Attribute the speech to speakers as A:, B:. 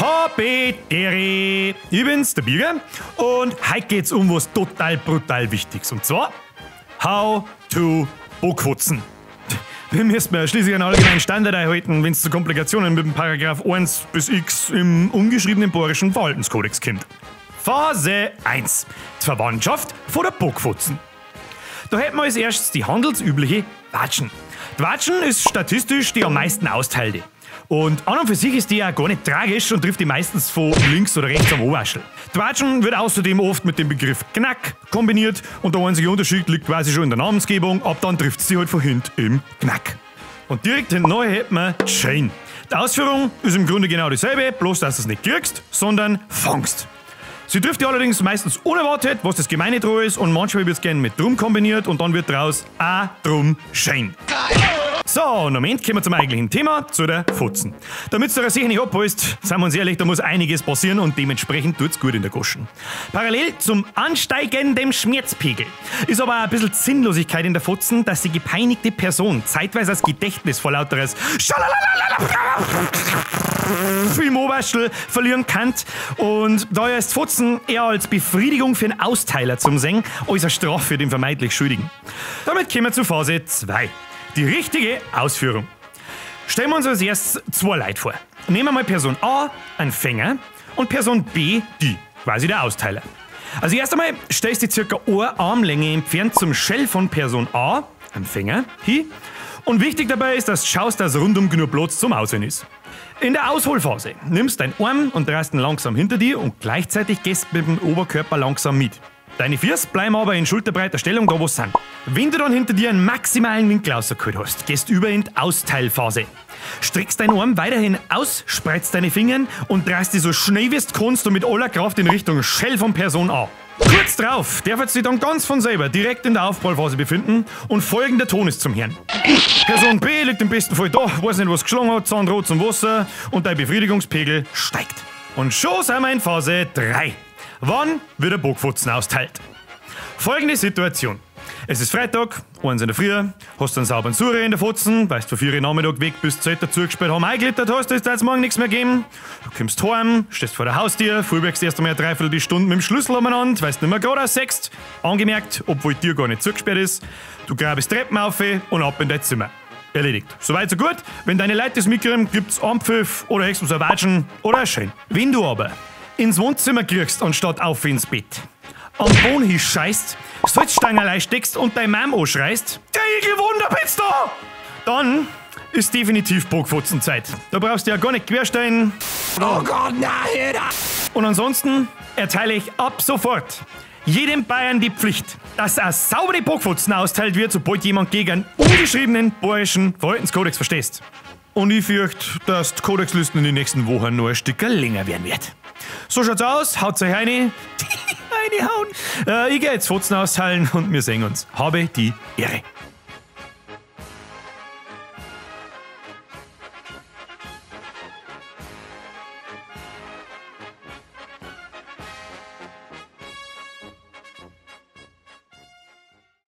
A: Habedere! Ich bin's, der Bieger, und heute geht's um was total brutal Wichtiges. Und zwar How to Bockfutzen. Wir müssen ja schließlich einen allgemeinen Standard erhalten, wenn es zu Komplikationen mit dem Paragraph 1 bis x im ungeschriebenen bayerischen Verhaltenskodex kommt. Phase 1. Die Verwandtschaft von der Bockfutzen. Da hätten wir als erstes die handelsübliche Watschen. Die Watschen ist statistisch die am meisten austeilte. Und an und für sich ist die ja gar nicht tragisch und trifft die meistens von links oder rechts am Oberschel. Twatschen wird außerdem oft mit dem Begriff Knack kombiniert und der einzige Unterschied liegt quasi schon in der Namensgebung, ab dann trifft sie halt von hinten im Knack. Und direkt hinten hätten wir Chain. Die Ausführung ist im Grunde genau dieselbe, bloß dass du es nicht kriegst, sondern fangst. Sie trifft die allerdings meistens unerwartet, was das Gemeine dran ist, und manchmal wird es gerne mit Drum kombiniert und dann wird daraus A Drum Chain. So, und Moment kommen wir zum eigentlichen Thema, zu der Futzen. Damit du sich nicht abholst, seien wir uns ehrlich, da muss einiges passieren und dementsprechend tut's gut in der Goschen. Parallel zum ansteigenden Schmerzpegel ist aber ein bisschen Sinnlosigkeit in der Futzen, dass die gepeinigte Person zeitweise das Gedächtnis vor lauteres im Oberschel verlieren kann und daher ist Futzen eher als Befriedigung für einen Austeiler zum Singen als eine Strafe für den vermeintlich Schuldigen. Damit kommen wir zu Phase 2. Die richtige Ausführung. Stellen wir uns als erstes zwei Leute vor. Nehmen wir mal Person A, ein Fänger, und Person B, die, quasi der Austeiler. Also erst einmal stellst du circa eine Armlänge entfernt zum Shell von Person A, einem Fänger, hin. Und wichtig dabei ist, dass du schaust, dass rundum genug Platz zum Aussehen ist. In der Ausholphase nimmst deinen Arm und drehst ihn langsam hinter dir und gleichzeitig gehst mit dem Oberkörper langsam mit. Deine Füße bleiben aber in schulterbreiter Stellung da, wo sie sind. Wenn du dann hinter dir einen maximalen Winkel rausgeholt hast, gehst über in die Austeilphase. Streckst deinen Arm weiterhin aus, spreizt deine Finger und drehst dich so schnell wie du kannst und mit aller Kraft in Richtung Shell von Person A. Kurz drauf darf sich dann ganz von selber direkt in der Aufprallphase befinden und folgender Ton ist zum Hören. Person B liegt im besten Fall da, weiß nicht, was geschlagen hat, Zahnrot zum Wasser und dein Befriedigungspegel steigt. Und schon sind wir in Phase 3. Wann wird der Bockfutzen austeilt? Folgende Situation. Es ist Freitag, eins in der Früh, hast einen sauberen Sure in der Futzen, weißt, 4 Uhr Nachmittag weg bis zu dazu gespielt haben, einglittert hast, ist jetzt morgen nichts mehr geben. Du kommst heim, stehst vor der Haustür, fuhrwerkst erst einmal Dreiviertel Stunde mit dem Schlüssel umeinander, weißt nicht mehr gerade aussechst, angemerkt, obwohl die Tür gar nicht zugesperrt ist. Du grabst Treppen auf und ab in dein Zimmer. Erledigt. Soweit so gut. Wenn deine Leute das mitkriegen, gibt's Ampfiff oder höchstens ein Watschen oder ein Schein. Wenn du aber ins Wohnzimmer kriegst, anstatt auf ins Bett. Am Boden scheißt, Salzstangerlei steckst und dein Mom anschreist, der Igel Wunder bist da! Dann ist definitiv Burgfutzenzeit. Da brauchst du ja gar nicht querstellen.
B: Oh Gott, nein!
A: Und ansonsten erteile ich ab sofort jedem Bayern die Pflicht, dass ein saubere Burgfutzen austeilt wird, sobald jemand gegen einen ungeschriebenen bayerischen Verhaltenskodex verstehst. Und ich fürchte, dass die Kodexlisten in den nächsten Wochen nur ein Stück länger werden wird. So schaut's aus, haut's euch rein. reinhauen. Äh, ich geh jetzt Fotzen austeilen und wir sehen uns. Habe die Ehre.